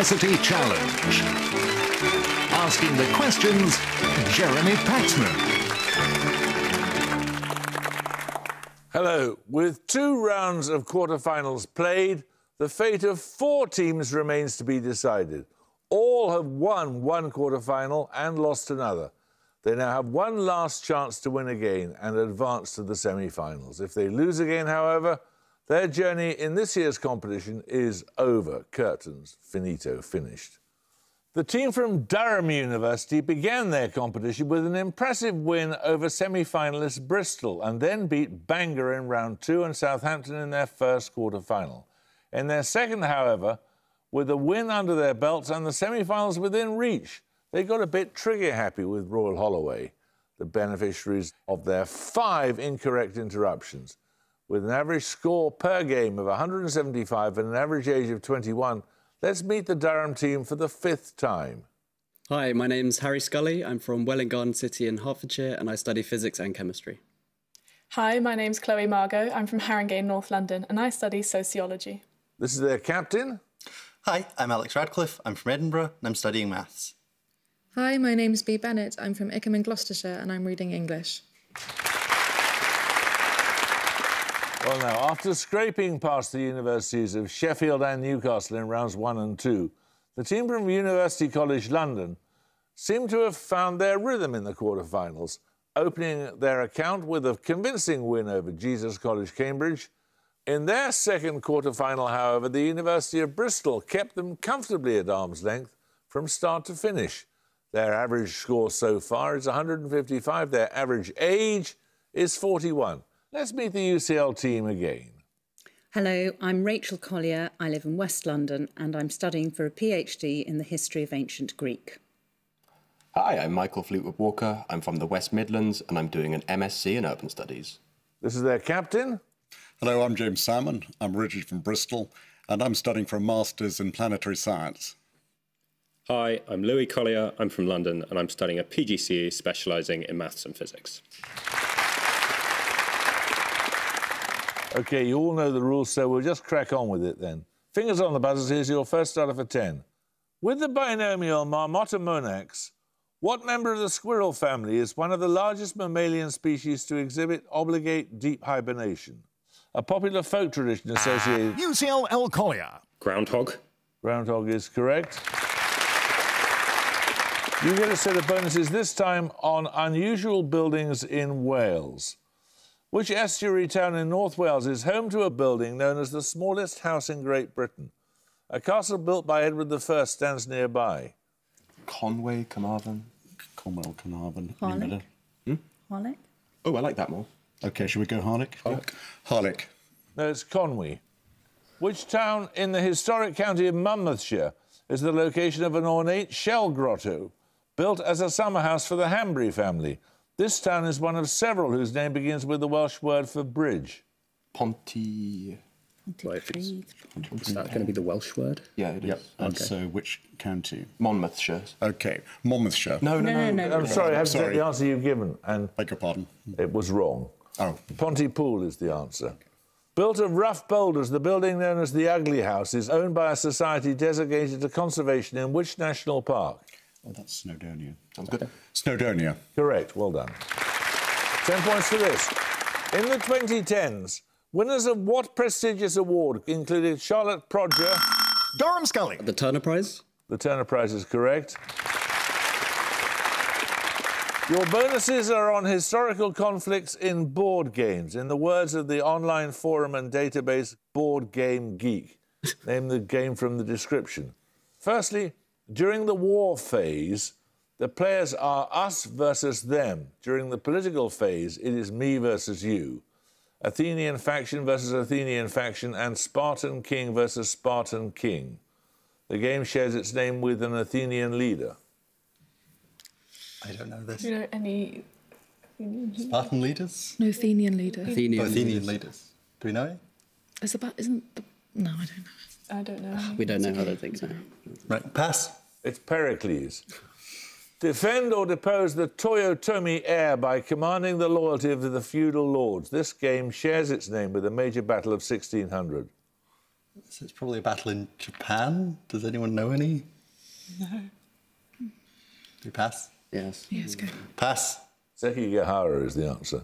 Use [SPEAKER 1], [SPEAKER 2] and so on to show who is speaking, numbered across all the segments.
[SPEAKER 1] University Challenge. Asking the questions, Jeremy Paxman.
[SPEAKER 2] Hello. With two rounds of quarterfinals played, the fate of four teams remains to be decided. All have won one quarterfinal and lost another. They now have one last chance to win again and advance to the semi-finals. If they lose again, however, their journey in this year's competition is over. Curtains, finito, finished. The team from Durham University began their competition with an impressive win over semi-finalist Bristol and then beat Bangor in round two and Southampton in their first quarter-final. In their second, however, with a win under their belts and the semi-finals within reach, they got a bit trigger-happy with Royal Holloway, the beneficiaries of their five incorrect interruptions. With an average score per game of 175 and an average age of 21, let's meet the Durham team for the fifth time.
[SPEAKER 3] Hi, my name's Harry Scully. I'm from Welwyn Garden City in Hertfordshire and I study physics and chemistry.
[SPEAKER 4] Hi, my name's Chloe Margot. I'm from Haringey, North London, and I study sociology.
[SPEAKER 2] This is their captain.
[SPEAKER 5] Hi, I'm Alex Radcliffe. I'm from Edinburgh and I'm studying maths.
[SPEAKER 6] Hi, my name's Bea Bennett. I'm from Ickham in Gloucestershire and I'm reading English.
[SPEAKER 2] Well, now, after scraping past the universities of Sheffield and Newcastle in rounds one and two, the team from University College London seem to have found their rhythm in the quarterfinals, opening their account with a convincing win over Jesus College Cambridge. In their second quarterfinal, however, the University of Bristol kept them comfortably at arm's length from start to finish. Their average score so far is 155. Their average age is 41. Let's meet the UCL team again.
[SPEAKER 7] Hello, I'm Rachel Collier. I live in West London and I'm studying for a PhD in the history of ancient Greek.
[SPEAKER 8] Hi, I'm Michael Fleetwood Walker. I'm from the West Midlands and I'm doing an MSc in Urban Studies.
[SPEAKER 2] This is their captain.
[SPEAKER 9] Hello, I'm James Salmon. I'm originally from Bristol and I'm studying for a Master's in Planetary Science.
[SPEAKER 10] Hi, I'm Louis Collier. I'm from London and I'm studying a PGCE specialising in maths and physics.
[SPEAKER 2] OK, you all know the rules, so we'll just crack on with it then. Fingers on the buzzers, here's your first starter for 10. With the binomial Marmota monax, what member of the squirrel family is one of the largest mammalian species to exhibit obligate deep hibernation? A popular folk tradition associated...
[SPEAKER 1] Uh, UCL L. Collier.
[SPEAKER 10] Groundhog.
[SPEAKER 2] Groundhog is correct. You get a set of bonuses this time on unusual buildings in Wales. Which estuary town in North Wales is home to a building known as the smallest house in Great Britain? A castle built by Edward I stands nearby.
[SPEAKER 8] Conway, Carnarvon.
[SPEAKER 9] Conwell, Carnarvon.
[SPEAKER 7] Harlech.
[SPEAKER 8] Hmm?
[SPEAKER 7] Harlech?
[SPEAKER 8] Oh, I like that more.
[SPEAKER 9] OK, shall we go Harlech?
[SPEAKER 8] Harlech.
[SPEAKER 9] Harlech.
[SPEAKER 2] No, it's Conwy. Which town in the historic county of Monmouthshire is the location of an ornate shell grotto built as a summer house for the Hanbury family? This town is one of several whose name begins with the Welsh word for bridge.
[SPEAKER 8] Ponty.
[SPEAKER 10] Well, if it's, is that going to be the Welsh word?
[SPEAKER 8] Yeah, it is.
[SPEAKER 9] Yep. And
[SPEAKER 10] Okay.
[SPEAKER 9] so which county?
[SPEAKER 8] Monmouthshire.
[SPEAKER 9] OK, Monmouthshire.
[SPEAKER 8] No, no, no.
[SPEAKER 7] No, no,
[SPEAKER 2] I'm sorry, I have to
[SPEAKER 9] Sorry.
[SPEAKER 2] the answer you've given, and
[SPEAKER 9] Beg your pardon.
[SPEAKER 2] it was wrong.
[SPEAKER 9] Oh,
[SPEAKER 2] Pontypool is the answer. Built of rough boulders, the building known as the Ugly House is owned by a society designated to conservation in which national park?
[SPEAKER 9] Oh that's Snowdonia.
[SPEAKER 8] Sounds good.
[SPEAKER 9] Snowdonia.
[SPEAKER 2] Correct, well done. 10 points for this. In the 2010s, winners of what prestigious award included Charlotte Prodger?
[SPEAKER 1] Durham Scully.
[SPEAKER 3] The Turner Prize?
[SPEAKER 2] The Turner Prize is correct. Your bonuses are on historical conflicts in board games, in the words of the online forum and database Board Game Geek. Name the game from the description. Firstly, during the war phase, the players are us versus them. During the political phase, it is me versus you. Athenian faction versus Athenian faction, and Spartan king versus Spartan king. The game shares its name with an Athenian leader.
[SPEAKER 5] I don't know this.
[SPEAKER 4] Do you know any.
[SPEAKER 5] Spartan leaders?
[SPEAKER 6] No Athenian leader.
[SPEAKER 3] Athenian.
[SPEAKER 5] Oh, Athenian leaders. Do we know it?
[SPEAKER 6] Is about isn't the no, I don't know.
[SPEAKER 4] I don't know.
[SPEAKER 3] We don't know, I don't think so.
[SPEAKER 5] Right, pass.
[SPEAKER 2] It's Pericles. Defend or depose the Toyotomi heir by commanding the loyalty of the feudal lords. This game shares its name with the major battle of 1600.
[SPEAKER 5] So it's probably a battle in Japan. Does anyone know any?
[SPEAKER 4] No.
[SPEAKER 5] Do we pass?
[SPEAKER 3] Yes.
[SPEAKER 6] Yes, go.
[SPEAKER 5] Pass.
[SPEAKER 2] Sekigahara is the answer.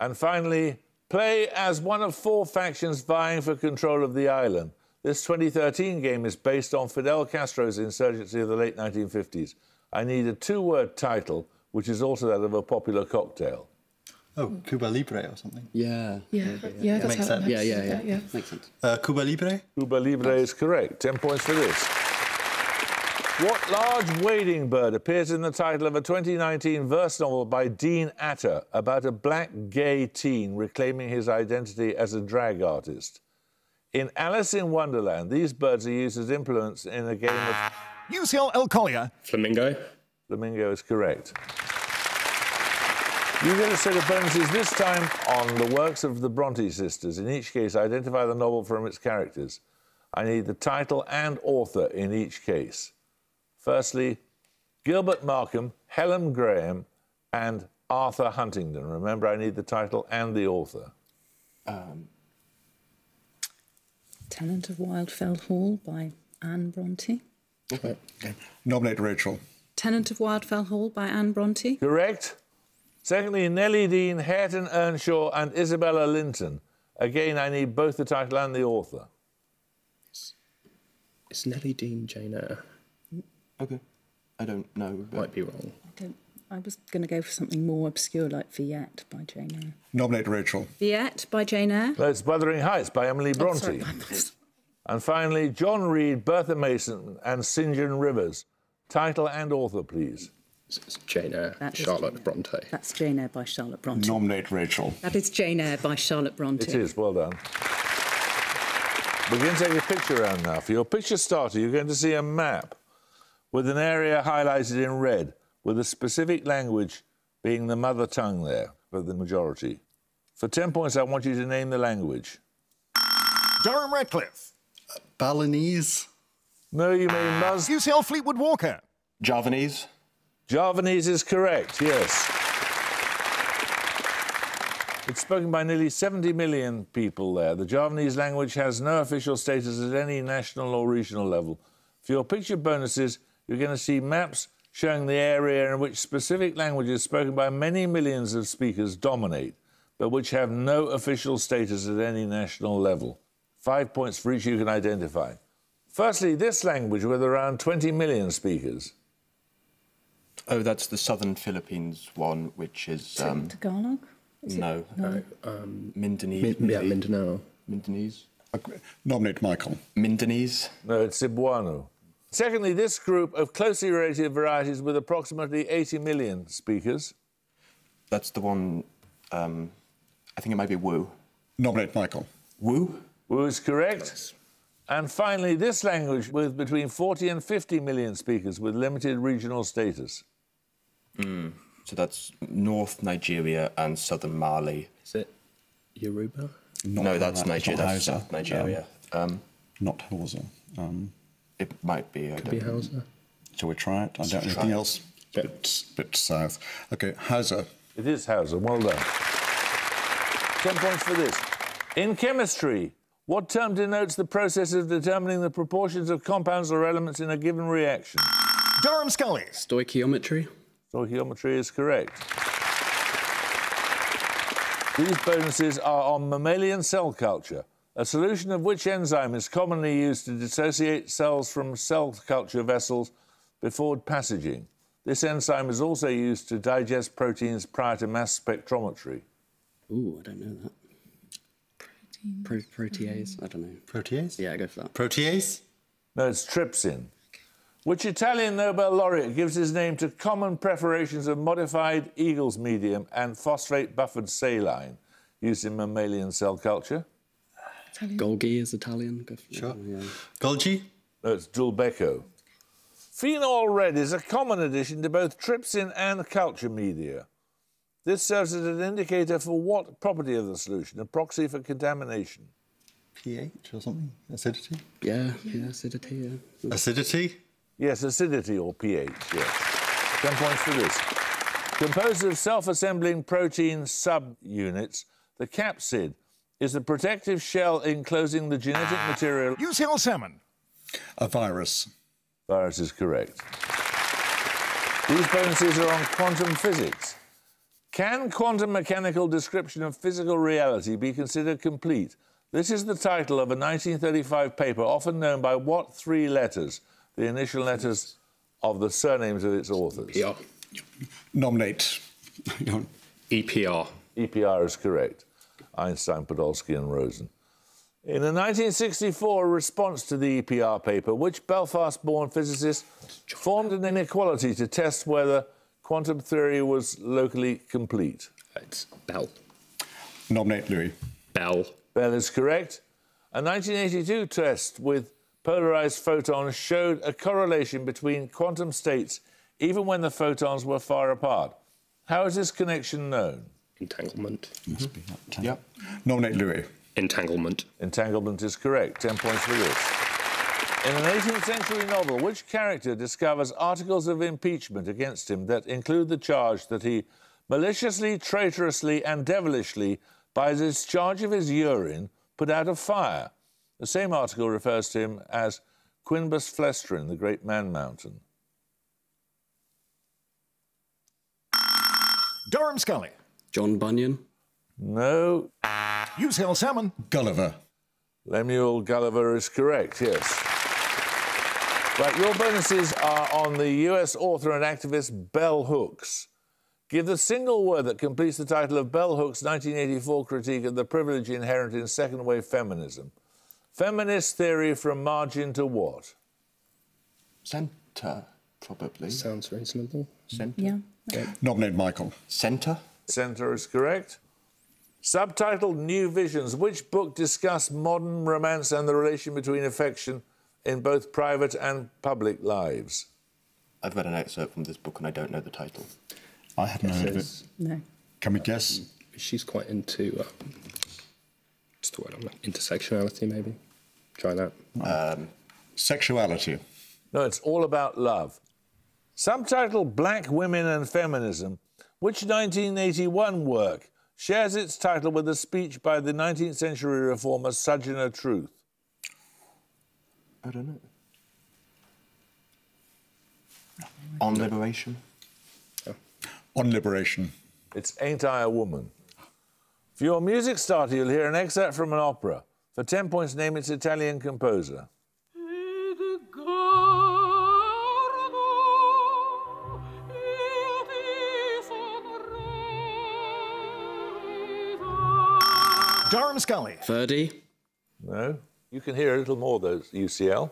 [SPEAKER 2] And finally, play as one of four factions vying for control of the island. This 2013 game is based on Fidel Castro's insurgency of the late 1950s. I need a two word title, which is also that of a popular cocktail.
[SPEAKER 5] Oh, Cuba Libre or something.
[SPEAKER 3] Yeah.
[SPEAKER 6] Yeah, yeah, that's
[SPEAKER 5] Makes
[SPEAKER 6] how it
[SPEAKER 5] sense.
[SPEAKER 3] Yeah, yeah,
[SPEAKER 6] makes-
[SPEAKER 3] yeah. Makes sense.
[SPEAKER 5] Uh, Cuba Libre?
[SPEAKER 2] Cuba Libre is correct. 10 points for this. What large wading bird appears in the title of a 2019 verse novel by Dean Atta about a black gay teen reclaiming his identity as a drag artist? In Alice in Wonderland, these birds are used as implements in a game of
[SPEAKER 1] UCL L. Collier.
[SPEAKER 10] Flamingo.
[SPEAKER 2] Flamingo is correct. You get a set of bonuses this time on the works of the Bronte sisters. In each case, identify the novel from its characters. I need the title and author in each case. Firstly, Gilbert Markham, Helen Graham, and Arthur Huntingdon. Remember, I need the title and the author.
[SPEAKER 7] Um, Tenant of Wildfell Hall by Anne Bronte.
[SPEAKER 9] Okay. Nominate Rachel.
[SPEAKER 7] Tenant of Wildfell Hall by Anne Bronte.
[SPEAKER 2] Correct. Secondly, Nellie Dean, Hareton Earnshaw, and Isabella Linton. Again, I need both the title and the author.
[SPEAKER 10] Is Nellie Dean Jane Eyre?
[SPEAKER 8] Okay. I don't know. But
[SPEAKER 10] Might be wrong.
[SPEAKER 7] I, don't, I was going to go for something more obscure like Villette by Jane Eyre.
[SPEAKER 9] Nominate Rachel.
[SPEAKER 7] Villette by Jane Eyre.
[SPEAKER 2] No, That's Wuthering Heights by Emily
[SPEAKER 7] Oh,
[SPEAKER 2] Bronte.
[SPEAKER 7] sorry.
[SPEAKER 2] and finally, John Reed, Bertha Mason, and St. John Rivers. Title and author, please.
[SPEAKER 10] It's it's Jane Eyre.
[SPEAKER 7] That is
[SPEAKER 10] Charlotte
[SPEAKER 7] Jane Eyre.
[SPEAKER 10] Bronte.
[SPEAKER 7] That's Jane Eyre by Charlotte Bronte.
[SPEAKER 9] Nominate Rachel.
[SPEAKER 7] That is Jane Eyre by Charlotte Bronte.
[SPEAKER 2] It is, well done. We're going to take a picture round now. For your picture starter, you're going to see a map with an area highlighted in red, with a specific language being the mother tongue there for the majority. For 10 points, I want you to name the language.
[SPEAKER 1] Durham Redcliffe.
[SPEAKER 5] Balinese?
[SPEAKER 2] No, you mean must.
[SPEAKER 1] UCL Fleetwood Walker.
[SPEAKER 8] Javanese.
[SPEAKER 2] Javanese is correct, yes. It's spoken by nearly 70 million people there. The Javanese language has no official status at any national or regional level. For your picture bonuses, you're going to see maps showing the area in which specific languages spoken by many millions of speakers dominate, but which have no official status at any national level. Five points for each you can identify. Firstly, this language with around 20 million speakers.
[SPEAKER 8] Oh, that's the southern Philippines one, which is um,
[SPEAKER 7] Tagalog?
[SPEAKER 8] no,
[SPEAKER 7] No.
[SPEAKER 10] Um,
[SPEAKER 8] Mindanese.
[SPEAKER 10] Min- yeah,
[SPEAKER 8] maybe?
[SPEAKER 10] Mindanao.
[SPEAKER 8] Mindanese.
[SPEAKER 9] Nominate Michael.
[SPEAKER 8] Mindanese.
[SPEAKER 2] No, it's Cebuano. Secondly, this group of closely related varieties with approximately 80 million speakers.
[SPEAKER 8] That's the one. Um, I think it might be Wu.
[SPEAKER 9] Nominate Michael.
[SPEAKER 8] Wu.
[SPEAKER 2] Wu is correct. And finally, this language with between 40 and 50 million speakers with limited regional status.
[SPEAKER 8] So that's North Nigeria and Southern Mali.
[SPEAKER 10] Is it Yoruba?
[SPEAKER 9] Not
[SPEAKER 8] no, that's
[SPEAKER 9] that,
[SPEAKER 8] Nigeria.
[SPEAKER 9] not
[SPEAKER 8] That's
[SPEAKER 9] Hausa.
[SPEAKER 8] South Nigeria. Um,
[SPEAKER 9] Not Hausa. Um,
[SPEAKER 8] it might be. I
[SPEAKER 10] Could
[SPEAKER 8] don't
[SPEAKER 10] be
[SPEAKER 8] know.
[SPEAKER 10] Hausa.
[SPEAKER 9] shall we try it? I don't
[SPEAKER 8] try
[SPEAKER 9] anything else. Bit, bit south. Okay, Hausa.
[SPEAKER 2] It is Hausa. Well done. 10 points for this. In chemistry, what term denotes the process of determining the proportions of compounds or elements in a given reaction?
[SPEAKER 1] Durham Scully.
[SPEAKER 3] Stoichiometry.
[SPEAKER 2] Stoichiometry is correct. These bonuses are on mammalian cell culture, a solution of which enzyme is commonly used to dissociate cells from cell culture vessels before passaging. This enzyme is also used to digest proteins prior to mass spectrometry.
[SPEAKER 3] Ooh, I don't know that. Pro- protease. I don't know.
[SPEAKER 5] Protease?
[SPEAKER 3] Yeah, I go for that.
[SPEAKER 5] Protease?
[SPEAKER 2] No, it's trypsin. Which Italian Nobel laureate gives his name to common preparations of modified Eagle's medium and phosphate buffered saline used in mammalian cell culture?
[SPEAKER 3] Golgi is Italian.
[SPEAKER 5] Sure.
[SPEAKER 3] Yeah.
[SPEAKER 5] Golgi?
[SPEAKER 2] No, it's Dulbecco. Phenol red is a common addition to both trypsin and culture media. This serves as an indicator for what property of the solution, a proxy for contamination.
[SPEAKER 5] pH or something? Acidity?
[SPEAKER 3] Yeah, yeah, acidity, yeah.
[SPEAKER 5] Acidity?
[SPEAKER 2] Yes, acidity or pH, yes. 10 points for this. Composed of self assembling protein subunits, the capsid is the protective shell enclosing the genetic material?
[SPEAKER 1] UCL Salmon.
[SPEAKER 9] A virus.
[SPEAKER 2] Virus is correct. These bonuses are on quantum physics. Can quantum mechanical description of physical reality be considered complete? This is the title of a 1935 paper, often known by what three letters? The initial letters of the surnames of its authors.
[SPEAKER 10] EPR.
[SPEAKER 9] Nominate.
[SPEAKER 10] EPR.
[SPEAKER 2] EPR is correct. Einstein, Podolsky, and Rosen. In a 1964 response to the EPR paper, which Belfast born physicist formed an inequality to test whether quantum theory was locally complete?
[SPEAKER 10] It's Bell.
[SPEAKER 9] Nominate Louis.
[SPEAKER 10] Bell.
[SPEAKER 2] Bell is correct. A 1982 test with polarized photons showed a correlation between quantum states even when the photons were far apart. How is this connection known?
[SPEAKER 10] Entanglement. Mhm.
[SPEAKER 9] Yep. Nominate Louis.
[SPEAKER 10] Entanglement.
[SPEAKER 2] Entanglement is correct. 10 points for this. In an 18th century novel, which character discovers articles of impeachment against him that include the charge that he maliciously, traitorously, and devilishly, by the discharge of his urine, put out a fire? The same article refers to him as Quinbus Flestrin, the great man mountain.
[SPEAKER 1] Durham Scully.
[SPEAKER 3] John Bunyan.
[SPEAKER 2] No.
[SPEAKER 1] UCL Salmon.
[SPEAKER 9] Gulliver.
[SPEAKER 2] Lemuel Gulliver is correct, yes. Right, your bonuses are on the US author and activist Bell Hooks. Give the single word that completes the title of Bell Hooks' 1984 critique of the privilege inherent in second wave feminism. Feminist theory from margin to what?
[SPEAKER 8] Centre, probably.
[SPEAKER 10] Sounds reasonable.
[SPEAKER 8] Centre.
[SPEAKER 7] Yeah.
[SPEAKER 9] Nominate Michael.
[SPEAKER 8] Centre.
[SPEAKER 2] Centre is correct. Subtitled New Visions, which book discussed modern romance and the relation between affection in both private and public lives?
[SPEAKER 8] I've read an excerpt from this book and I don't know the title.
[SPEAKER 9] I haven't heard of it.
[SPEAKER 7] No.
[SPEAKER 9] Can we guess?
[SPEAKER 10] She's quite into. Um, what's the word? I'm like, intersectionality, maybe. Try that.
[SPEAKER 9] Sexuality.
[SPEAKER 2] No, it's all about love. Subtitled Black Women and Feminism, which 1981 work shares its title with a speech by the 19th century reformer Sojourner Truth?
[SPEAKER 8] I don't know. On liberation.
[SPEAKER 9] On liberation.
[SPEAKER 2] It's Ain't I a Woman? For your music starter, you'll hear an excerpt from an opera. For 10 points, name its Italian composer.
[SPEAKER 1] Durham Scully.
[SPEAKER 3] Verdi.
[SPEAKER 2] No? You can hear a little more, though, UCL.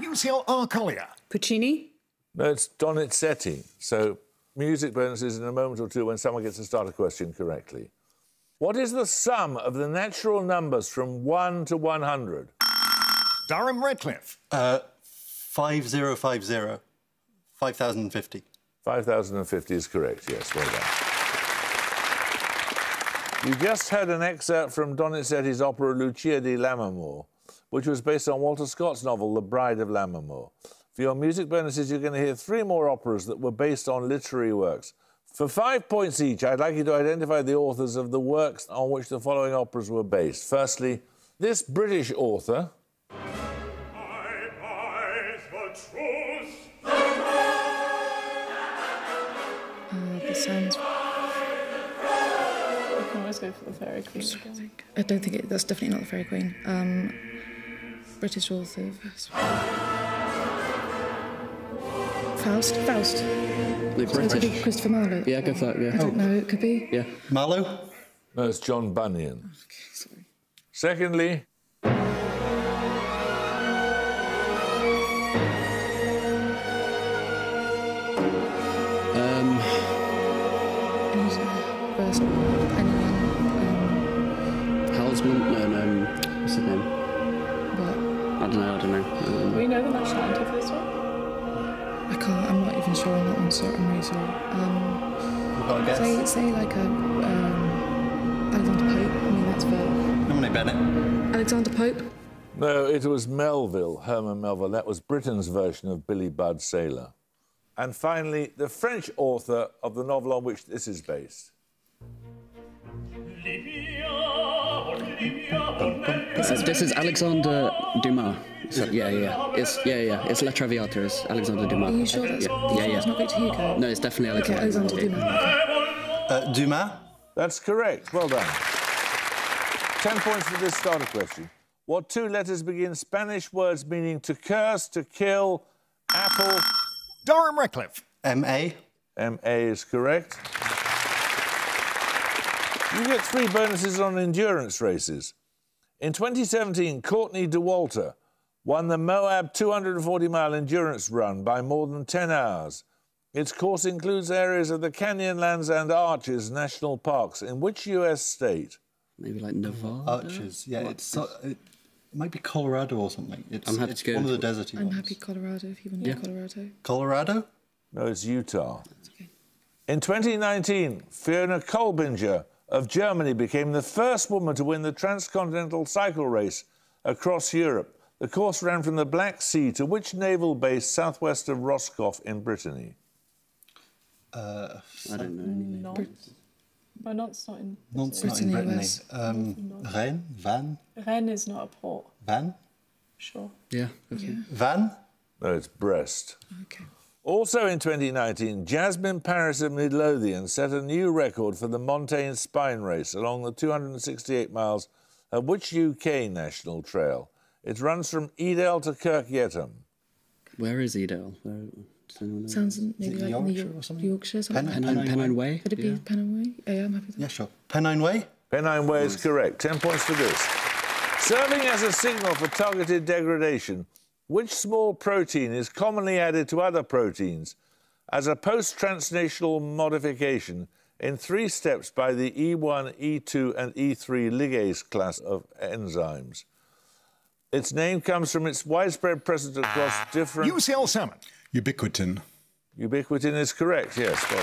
[SPEAKER 1] UCL R. Collier.
[SPEAKER 7] Puccini.
[SPEAKER 2] No, it's Donizetti. So, music bonuses in a moment or two when someone gets to start a question correctly. What is the sum of the natural numbers from 1 to 100?
[SPEAKER 1] Durham Redcliffe.
[SPEAKER 5] Uh, 5050. 5050.
[SPEAKER 2] 5,050 is correct, yes, well done. You just had an excerpt from Donizetti's opera Lucia di Lammermoor, which was based on Walter Scott's novel The Bride of Lammermoor. For your music bonuses, you're going to hear three more operas that were based on literary works. For five points each, I'd like you to identify the authors of the works on which the following operas were based. Firstly, this British author,
[SPEAKER 4] always go for the Fairy Queen again.
[SPEAKER 6] I don't think it, that's definitely not the Fairy Queen. Um, British author. Faust. Faust.
[SPEAKER 3] Luke
[SPEAKER 6] So to do
[SPEAKER 3] British.
[SPEAKER 6] Christopher Marlowe.
[SPEAKER 3] Yeah, go for that, yeah.
[SPEAKER 6] I don't know. It could be.
[SPEAKER 3] Yeah.
[SPEAKER 5] Marlowe?
[SPEAKER 2] no, it's John Bunyan.
[SPEAKER 6] Sorry.
[SPEAKER 2] Secondly,
[SPEAKER 6] first one? Anyone? Um,
[SPEAKER 3] Halsman? No, no. um, What's his name?
[SPEAKER 6] what?
[SPEAKER 3] I don't know, I don't know. Um,
[SPEAKER 4] we know the nationality for this one?
[SPEAKER 6] I can't. I'm not even sure on that one. Sorry, I'm really sorry. Um,
[SPEAKER 5] You've got a guess?
[SPEAKER 6] say, say like a um, Alexander Pope. I mean, that's for
[SPEAKER 5] Nominate Bennett.
[SPEAKER 6] Alexander Pope.
[SPEAKER 2] No, it was Melville, Herman Melville. That was Britten's version of Billy Budd Sailor. And finally, the French author of the novel on which this is based.
[SPEAKER 3] This is, this is Alexander Dumas. So, yeah, yeah, yeah. It's yeah, yeah. It's La Traviata. It's Alexander Dumas.
[SPEAKER 6] Are you sure that's
[SPEAKER 3] yeah, yeah, yeah.
[SPEAKER 6] It's not Victor Hugo.
[SPEAKER 3] No, it's definitely
[SPEAKER 6] Okay,
[SPEAKER 3] Alexander.
[SPEAKER 6] Alexander Dumas.
[SPEAKER 5] Uh, Dumas?
[SPEAKER 2] That's correct. Well done. Ten points for this starter question. What two letters begin Spanish words meaning to curse, to kill, apple?
[SPEAKER 1] Durham Redcliffe.
[SPEAKER 5] M.A.
[SPEAKER 2] M.A. is correct. You get three bonuses on endurance races. In 2017, Courtney Dauwalter won the Moab 240 mile endurance run by more than 10 hours. Its course includes areas of the Canyonlands and Arches National Parks. In which US state?
[SPEAKER 3] Maybe like Nevada.
[SPEAKER 5] Arches. Yeah, it's so, it might be Colorado or something. It's,
[SPEAKER 3] I'm happy
[SPEAKER 5] it's
[SPEAKER 3] to go
[SPEAKER 5] one of the
[SPEAKER 3] for-
[SPEAKER 5] deserty
[SPEAKER 6] I'm
[SPEAKER 5] ones.
[SPEAKER 6] happy Colorado if you want to
[SPEAKER 3] Yeah.
[SPEAKER 6] Colorado.
[SPEAKER 5] Colorado?
[SPEAKER 2] No, it's Utah. In 2019, Fiona Kolbinger of Germany became the first woman to win the transcontinental cycle race across Europe. The course ran from the Black Sea to which naval base southwest of Roscoff in Brittany?
[SPEAKER 5] Uh,
[SPEAKER 3] I don't know. Anyway.
[SPEAKER 4] Nantes. Well, Nantes not in.
[SPEAKER 5] Nantes, not in
[SPEAKER 6] Brittany,
[SPEAKER 5] Brittany.
[SPEAKER 6] US.
[SPEAKER 5] Um, Rennes? Vannes?
[SPEAKER 4] Rennes is not a port.
[SPEAKER 5] Vannes?
[SPEAKER 4] Sure.
[SPEAKER 3] Yeah. Okay.
[SPEAKER 5] Vannes?
[SPEAKER 2] No, it's Brest.
[SPEAKER 6] Okay.
[SPEAKER 2] Also in 2019, Jasmin Paris of Midlothian set a new record for the Montane Spine Race along the 268 miles of which UK national trail? It runs from Edale to Kirk Yetholm.
[SPEAKER 3] Where is Edale? Where, does anyone know?
[SPEAKER 6] Sounds maybe like
[SPEAKER 5] Yorkshire
[SPEAKER 6] Yorkshire
[SPEAKER 5] or
[SPEAKER 6] or
[SPEAKER 5] something?
[SPEAKER 6] Yorkshire, something
[SPEAKER 5] Pen-
[SPEAKER 6] like that.
[SPEAKER 3] Pennine, Pennine Way.
[SPEAKER 6] Could it
[SPEAKER 3] yeah.
[SPEAKER 6] be Pennine Way? Yeah, I'm happy with that.
[SPEAKER 5] Yeah, sure. Pennine Way?
[SPEAKER 2] Pennine Way is correct. 10 points for this. Serving as a signal for targeted degradation, which small protein is commonly added to other proteins as a post-translational modification in three steps by the E1, E2, and E3 ligase class of enzymes? Its name comes from its widespread presence across different...
[SPEAKER 1] UCL Salmon.
[SPEAKER 9] Ubiquitin.
[SPEAKER 2] Ubiquitin is correct, yes, well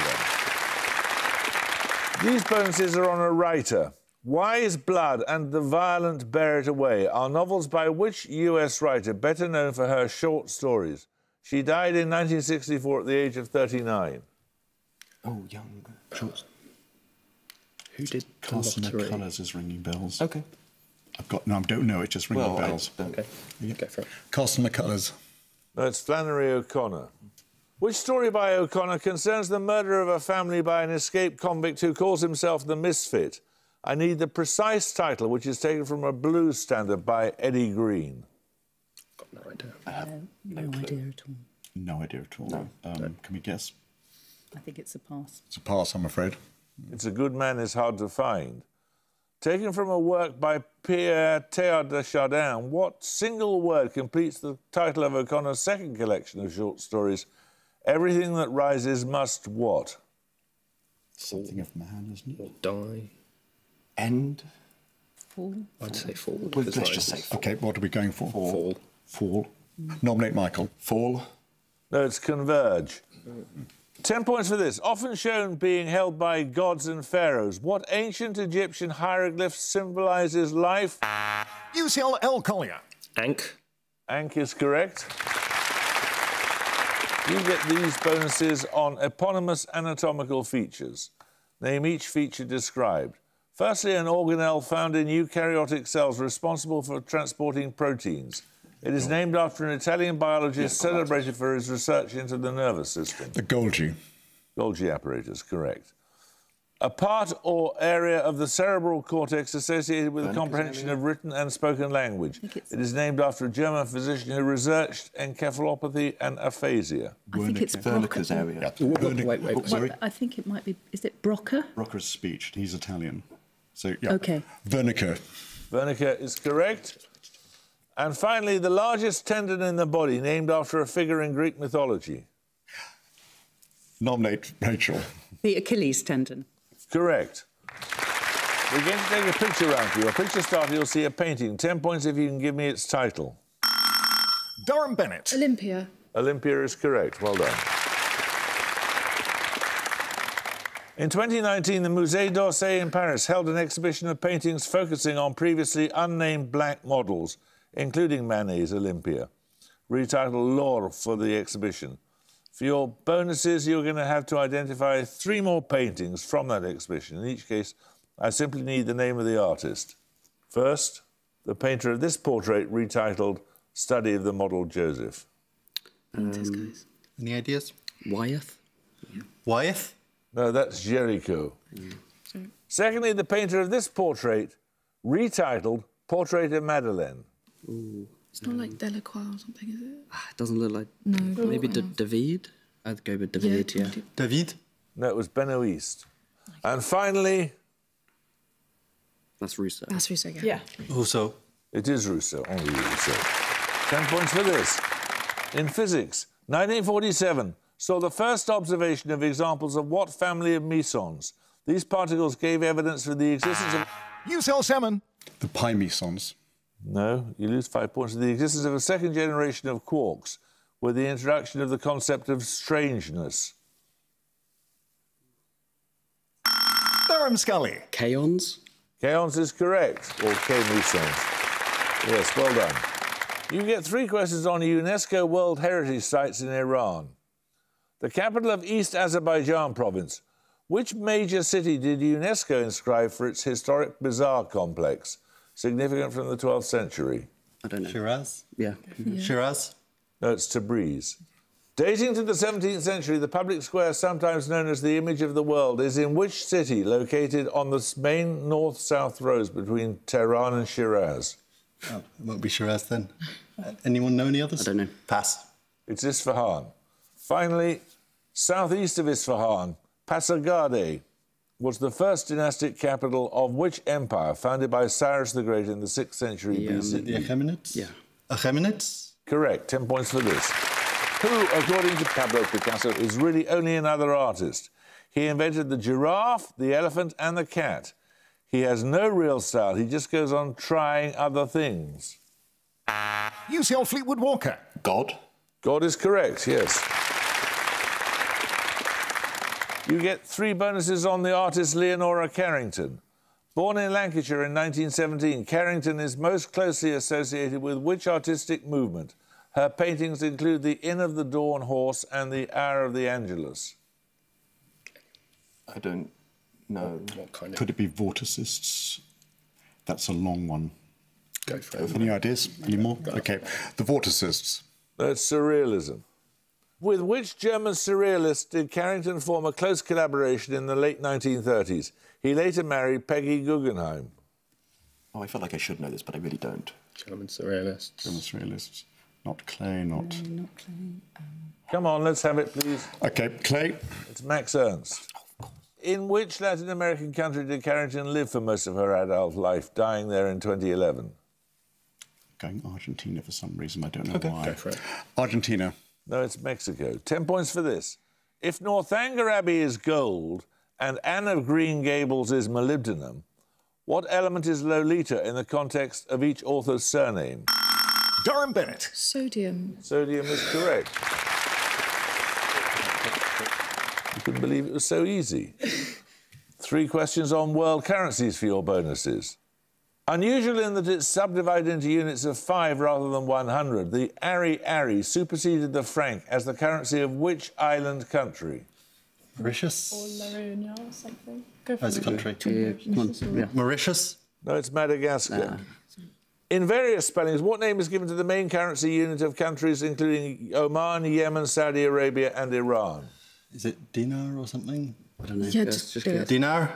[SPEAKER 2] done. These bonuses are on a writer. Wise Blood and The Violent Bear It Away are novels by which US writer better known for her short stories? She died in 1964 at the age of 39.
[SPEAKER 8] Oh, young. Short.
[SPEAKER 3] Who did
[SPEAKER 9] Carson
[SPEAKER 3] the lottery?
[SPEAKER 9] O'Connor's is ringing bells.
[SPEAKER 8] Okay.
[SPEAKER 9] I've got no, I don't know. It's just ringing
[SPEAKER 8] Well,
[SPEAKER 9] bells.
[SPEAKER 8] don't-
[SPEAKER 3] Okay. Go for it.
[SPEAKER 9] Carson McCullers.
[SPEAKER 2] No, it's Flannery O'Connor. Which story by O'Connor concerns the murder of a family by an escaped convict who calls himself the Misfit? I need the precise title, which is taken from a blues standard by Eddie Green.
[SPEAKER 3] Got no idea.
[SPEAKER 7] I No, no idea at all.
[SPEAKER 9] No idea at all. Um, Can we guess?
[SPEAKER 7] I think it's a pass.
[SPEAKER 9] It's a pass, I'm afraid.
[SPEAKER 2] It's a good man is hard to find. Taken from a work by Pierre Teilhard de Chardin, what single word completes the title of O'Connor's second collection of short stories, Everything That Rises Must What?
[SPEAKER 9] Something of man, isn't it?
[SPEAKER 10] Or Die.
[SPEAKER 8] End.
[SPEAKER 7] Fall.
[SPEAKER 10] I'd say fall.
[SPEAKER 8] Well, let's just say
[SPEAKER 10] rises.
[SPEAKER 8] fall.
[SPEAKER 9] Okay, what are we going for?
[SPEAKER 10] Fall.
[SPEAKER 9] Fall. Nominate Michael.
[SPEAKER 8] Fall.
[SPEAKER 2] No, it's Converge. Ten points for this. Often shown being held by gods and pharaohs, what ancient Egyptian hieroglyph symbolizes life?
[SPEAKER 1] UCL L. Collier.
[SPEAKER 10] Ankh.
[SPEAKER 2] Ankh is correct. You get these bonuses on eponymous anatomical features. Name each feature described. Firstly, an organelle found in eukaryotic cells responsible for transporting proteins. It is named after an Italian biologist celebrated for his research into the nervous system.
[SPEAKER 9] The Golgi.
[SPEAKER 2] Golgi apparatus, correct. A part or area of the cerebral cortex associated with the comprehension of written and spoken language.
[SPEAKER 7] it's-
[SPEAKER 2] named after a German physician who researched encephalopathy and aphasia.
[SPEAKER 7] I think it's
[SPEAKER 8] Wernicke's
[SPEAKER 7] Broca.
[SPEAKER 8] area.
[SPEAKER 9] Wernicke-
[SPEAKER 3] wait, wait,
[SPEAKER 9] sorry.
[SPEAKER 7] I think it might be. Is it Broca?
[SPEAKER 9] Rocker's speech. He's Italian. So, yeah.
[SPEAKER 7] Okay.
[SPEAKER 9] Wernicke.
[SPEAKER 2] Wernicke is correct. And finally, the largest tendon in the body, named after a figure in Greek mythology.
[SPEAKER 9] Nominate Rachel.
[SPEAKER 7] The Achilles tendon.
[SPEAKER 2] Correct. We're going to take a picture round for you. A picture starter, you'll see a painting. Ten points if you can give me its title.
[SPEAKER 1] Durham Bennett.
[SPEAKER 6] Olympia.
[SPEAKER 2] Olympia is correct. Well done. In 2019, the Musée d'Orsay in Paris held an exhibition of paintings focusing on previously unnamed black models. including Manet's Olympia, retitled Laure for the exhibition. For your bonuses, you're going to have to identify three more paintings from that exhibition. In each case, I simply need the name of the artist. First, the painter of this portrait retitled Study of the Model Joseph.
[SPEAKER 3] Um,
[SPEAKER 5] Any ideas?
[SPEAKER 3] Wyeth.
[SPEAKER 5] Wyeth?
[SPEAKER 2] No, that's Géricault. Secondly, the painter of this portrait retitled Portrait of Madeleine.
[SPEAKER 6] It's not like Delacroix or something, is it?
[SPEAKER 3] Ah, it doesn't look like.
[SPEAKER 6] No.
[SPEAKER 3] Maybe. D- oh, David. I'd go with David. Yeah.
[SPEAKER 5] David?
[SPEAKER 2] No, it was Benoist. And finally,
[SPEAKER 3] That's Rousseau.
[SPEAKER 6] That's Rousseau. Yeah.
[SPEAKER 4] Yeah.
[SPEAKER 5] Rousseau.
[SPEAKER 2] it is Rousseau, Henri Rousseau. Ten points for this. In physics, 1947 saw the first observation of examples of what family of mesons? These particles gave evidence for the existence of.
[SPEAKER 1] UCL Salmon.
[SPEAKER 9] The pi mesons.
[SPEAKER 2] No, you lose five points. The existence of a second generation of quarks with the introduction of the concept of strangeness.
[SPEAKER 1] Durham Scully.
[SPEAKER 3] Kaons.
[SPEAKER 2] Kaons is correct, or K mesons. Yes, well done. You get three questions on UNESCO World Heritage Sites in Iran. The capital of East Azerbaijan province. Which major city did UNESCO inscribe for its historic bazaar complex, significant from the 12th century?
[SPEAKER 3] I don't know.
[SPEAKER 5] Shiraz?
[SPEAKER 3] Yeah.
[SPEAKER 5] Shiraz?
[SPEAKER 2] No, it's Tabriz. Dating to the 17th century, the public square, sometimes known as the image of the world, is in which city located on the main north south roads between Tehran and Shiraz?
[SPEAKER 5] Oh, it won't be Shiraz then. Uh, anyone know any others?
[SPEAKER 3] I don't know.
[SPEAKER 5] Pass.
[SPEAKER 2] It's Isfahan. Finally, southeast of Isfahan, Pasargadae was the first dynastic capital of which empire, founded by Cyrus the Great in the 6th century
[SPEAKER 3] The, um,
[SPEAKER 2] BC?
[SPEAKER 5] The Achaemenids?
[SPEAKER 3] Yeah.
[SPEAKER 5] Achaemenids?
[SPEAKER 2] Correct. 10 points for this. Who, according to Pablo Picasso, is really only another artist. He invented the giraffe, the elephant, and the cat. He has no real style. He just goes on trying other things.
[SPEAKER 1] UCL Fleetwood Walker.
[SPEAKER 8] God?
[SPEAKER 2] God is correct, yes. You get three bonuses on the artist Leonora Carrington. Born in Lancashire in 1917, Carrington is most closely associated with which artistic movement? Her paintings include the Inn of the Dawn Horse and the Hour of the Angelus.
[SPEAKER 8] I don't know.
[SPEAKER 10] What kind of?
[SPEAKER 9] Could it be vorticists? That's a long one.
[SPEAKER 10] Go for it.
[SPEAKER 9] Any ideas? Any more? Okay. The vorticists.
[SPEAKER 2] That's surrealism. With which German surrealist did Carrington form a close collaboration in the late 1930s? He later married Peggy Guggenheim.
[SPEAKER 8] Oh, I feel like I should know this, but I really don't.
[SPEAKER 10] German surrealists.
[SPEAKER 9] German surrealists. Not Klee, not. Not Klee.
[SPEAKER 2] Um, Come on, let's have it, please.
[SPEAKER 9] Okay, Klee.
[SPEAKER 2] It's Max Ernst. Oh, in which Latin American country did Carrington live for most of her adult life, dying there in 2011?
[SPEAKER 9] Going Argentina for some reason. I don't know
[SPEAKER 5] Okay.
[SPEAKER 9] why.
[SPEAKER 10] Go for it.
[SPEAKER 9] Argentina.
[SPEAKER 2] No, it's Mexico. Ten points for this. If Northanger Abbey is gold and Anne of Green Gables is molybdenum, what element is Lolita in the context of each author's surname?
[SPEAKER 1] Durham Bennett.
[SPEAKER 6] Sodium.
[SPEAKER 2] Sodium is correct. You couldn't believe it was so easy. Three questions on world currencies for your bonuses. Unusual in that it's subdivided into units of five rather than 100, the Ariary superseded the franc as the currency of which island country?
[SPEAKER 5] Mauritius?
[SPEAKER 4] Or La Réunion or something. Go for
[SPEAKER 5] As a country.
[SPEAKER 3] Yeah, come on. Yeah.
[SPEAKER 5] Mauritius?
[SPEAKER 2] No, it's Madagascar. In various spellings, what name is given to the main currency unit of countries including Oman, Yemen, Saudi Arabia, and Iran?
[SPEAKER 5] Is it dinar or something?
[SPEAKER 3] I don't know.
[SPEAKER 6] Yeah,
[SPEAKER 3] Let's
[SPEAKER 6] just
[SPEAKER 3] just
[SPEAKER 6] do
[SPEAKER 3] go.
[SPEAKER 6] it.
[SPEAKER 5] Dinar?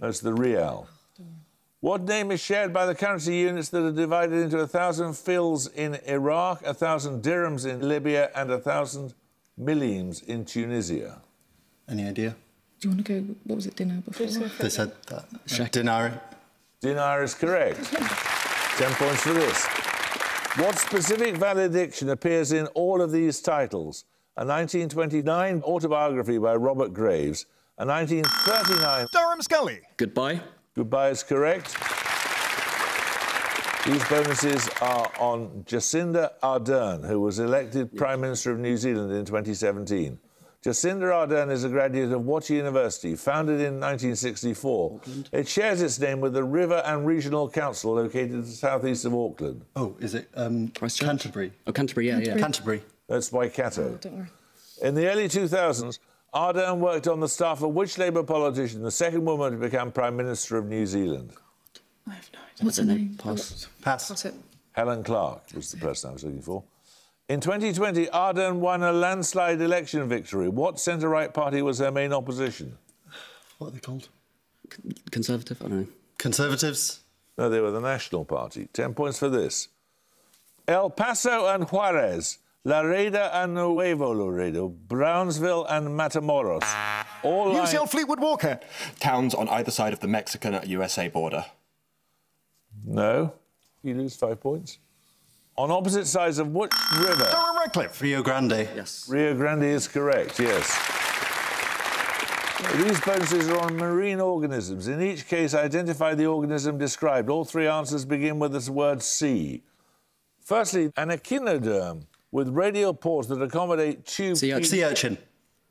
[SPEAKER 2] That's the rial. What name is shared by the currency units that are divided into a thousand fils in Iraq, a thousand dirhams in Libya, and a thousand millimes in Tunisia?
[SPEAKER 5] Any idea?
[SPEAKER 6] Do you want to go? What was it? Dinner before?
[SPEAKER 4] Just go for
[SPEAKER 5] They
[SPEAKER 4] it.
[SPEAKER 5] said that. Dinar.
[SPEAKER 2] Dinar is correct. Ten points for this. What specific valediction appears in all of these titles? A 1929 autobiography by Robert Graves, a 1939
[SPEAKER 1] Durham Scully.
[SPEAKER 3] Goodbye.
[SPEAKER 2] Goodbye is correct. These bonuses are on Jacinda Ardern, who was elected Prime Minister of New Zealand in 2017. Jacinda Ardern is a graduate of what university? Founded in 1964. Auckland. It shares its name with the River and Regional Council located to the southeast of Auckland.
[SPEAKER 5] Oh, is it um, Canterbury?
[SPEAKER 3] Oh, Canterbury, yeah, yeah.
[SPEAKER 5] Canterbury.
[SPEAKER 2] That's Waikato.
[SPEAKER 6] Don't worry.
[SPEAKER 2] In the early 2000s, Ardern worked on the staff of which Labour politician, the second woman to become Prime Minister of New Zealand?
[SPEAKER 6] I have no idea.
[SPEAKER 3] What's her name? Pass.
[SPEAKER 5] Pass.
[SPEAKER 6] That's it.
[SPEAKER 2] Helen Clark was the person I was looking for. In 2020, Ardern won a landslide election victory. What centre right party was her main opposition?
[SPEAKER 5] What are they called?
[SPEAKER 3] Conservative? I don't know.
[SPEAKER 5] Conservatives.
[SPEAKER 2] No, they were the National Party. Ten points for this. El Paso and Juarez, Laredo and Nuevo Laredo, Brownsville and Matamoros. All lie-
[SPEAKER 1] UCL Fleetwood Walker.
[SPEAKER 8] Towns on either side of the Mexican-USA border.
[SPEAKER 2] No. You lose five points. On opposite sides of which river?
[SPEAKER 1] Durham Redcliffe.
[SPEAKER 5] Rio Grande.
[SPEAKER 3] Yes.
[SPEAKER 2] Rio Grande is correct, yes. These bonuses are on marine organisms. In each case, identify the organism described. All three answers begin with the word sea. Firstly, an echinoderm with radial pores that accommodate tube.
[SPEAKER 3] Sea urchin.
[SPEAKER 5] Sea urchin.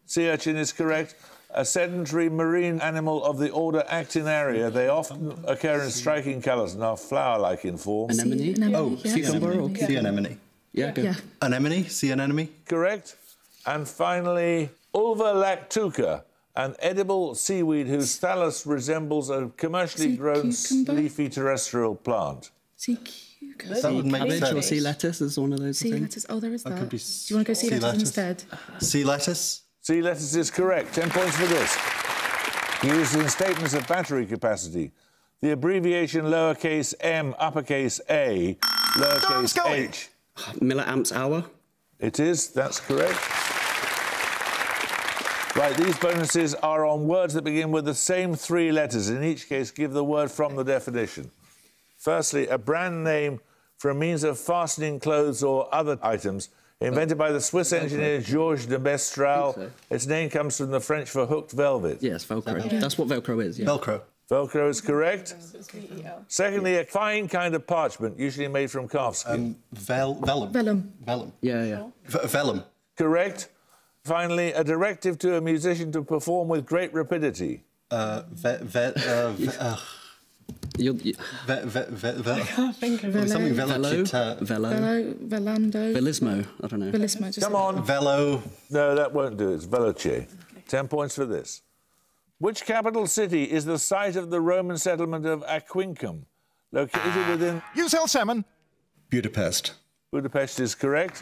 [SPEAKER 2] Sea urchin is correct. A sedentary marine animal of the order Actiniaria. They often occur in striking colours and are flower-like in form.
[SPEAKER 3] Anemone?
[SPEAKER 6] Anemone,
[SPEAKER 5] Oh,
[SPEAKER 6] yeah.
[SPEAKER 5] sea
[SPEAKER 3] Cucumber
[SPEAKER 5] anemone.
[SPEAKER 3] or-
[SPEAKER 5] Sea anemone.
[SPEAKER 3] Yeah, good.
[SPEAKER 6] Yeah.
[SPEAKER 5] Anemone. Sea anemone.
[SPEAKER 2] Correct. And finally, Ulva lactuca, an edible seaweed whose thallus resembles a commercially
[SPEAKER 6] Sea
[SPEAKER 2] grown
[SPEAKER 6] cucumber?
[SPEAKER 2] leafy terrestrial plant.
[SPEAKER 6] Sea cucumber.
[SPEAKER 5] That would make
[SPEAKER 3] Cabbage or sea lettuce is one of those
[SPEAKER 6] Sea lettuce. Oh, there is that.
[SPEAKER 5] could
[SPEAKER 6] Do you want to go sea,
[SPEAKER 5] sea
[SPEAKER 6] lettuce,
[SPEAKER 5] lettuce.
[SPEAKER 6] instead?
[SPEAKER 5] Sea lettuce.
[SPEAKER 2] Sea lettuce is correct. 10 points for this. Used in statements of battery capacity. The abbreviation lowercase m, uppercase a, lowercase
[SPEAKER 1] Scully.
[SPEAKER 2] h.
[SPEAKER 3] Milliamps hour?
[SPEAKER 2] It is, that's correct. Right, these bonuses are on words that begin with the same three letters. In each case, give the word from the definition. Firstly, a brand name for a means of fastening clothes or other items invented by the Swiss engineer Georges de Mestral.
[SPEAKER 3] so.
[SPEAKER 2] Its name comes from the French for hooked velvet.
[SPEAKER 3] Yes, Velcro. That's what Velcro is, yeah.
[SPEAKER 5] Velcro.
[SPEAKER 2] Velcro is correct. Secondly, a fine kind of parchment, usually made from calf skin.
[SPEAKER 5] Um, vel, vellum.
[SPEAKER 6] Vellum.
[SPEAKER 5] Vellum.
[SPEAKER 3] Yeah, yeah.
[SPEAKER 5] V- vellum.
[SPEAKER 2] correct. Finally, a directive to a musician to perform with great rapidity.
[SPEAKER 5] Uh, ve, ve, uh, ve, uh,
[SPEAKER 3] You'll, you,
[SPEAKER 5] ve, ve, ve, ve,
[SPEAKER 4] Think of
[SPEAKER 6] Velo.
[SPEAKER 5] something
[SPEAKER 3] Velo?
[SPEAKER 5] velocita.
[SPEAKER 3] Velo?
[SPEAKER 6] Velo. Velando.
[SPEAKER 3] Velismo? I don't know.
[SPEAKER 6] Velismo. Just
[SPEAKER 2] Come on.
[SPEAKER 5] Velo.
[SPEAKER 2] No, that won't do. It's Veloce. Ten points for this. Which capital city is the site of the Roman settlement of Aquincum, located within
[SPEAKER 1] UCL Salmon.
[SPEAKER 9] Budapest.
[SPEAKER 2] Budapest? Is correct.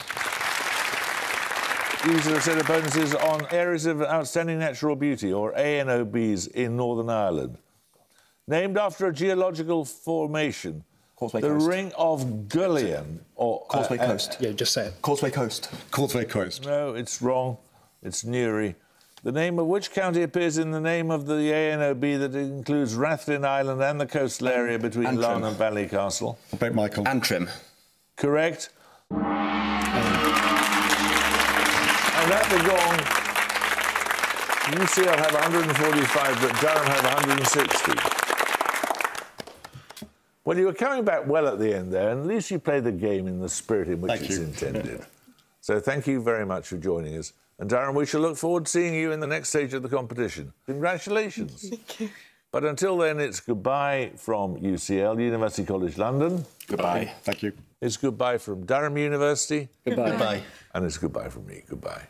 [SPEAKER 2] These are a set of bonuses on areas of outstanding natural beauty, or AONBs, in Northern Ireland. Named after a geological formation,
[SPEAKER 8] Causeway
[SPEAKER 2] the
[SPEAKER 8] Coast.
[SPEAKER 2] Ring of Gullion, or
[SPEAKER 8] Causeway
[SPEAKER 2] uh, uh,
[SPEAKER 8] Coast.
[SPEAKER 10] Yeah, just say it.
[SPEAKER 8] Causeway Coast.
[SPEAKER 9] Causeway Coast.
[SPEAKER 2] No, it's wrong. It's Newry. The name of which county appears in the name of the AONB that includes Rathlin Island and the coastal area between
[SPEAKER 8] Antrim.
[SPEAKER 2] Larne and Ballycastle?
[SPEAKER 9] Bet Michael.
[SPEAKER 8] Antrim.
[SPEAKER 2] Correct. And at the gong, UCL have 145, but Durham have 160. Well, you were coming back well at the end there, and at least you played the game in the spirit in which
[SPEAKER 9] Thank
[SPEAKER 2] it's
[SPEAKER 9] you.
[SPEAKER 2] intended. So thank you very much for joining us. And Durham, we shall look forward to seeing you in the next stage of the competition. Congratulations. Thank you. But until then, it's goodbye from UCL, University College London.
[SPEAKER 8] Goodbye.
[SPEAKER 9] Thank you.
[SPEAKER 2] It's goodbye from Durham University.
[SPEAKER 3] Goodbye.
[SPEAKER 5] Goodbye.
[SPEAKER 2] And it's goodbye from me. Goodbye.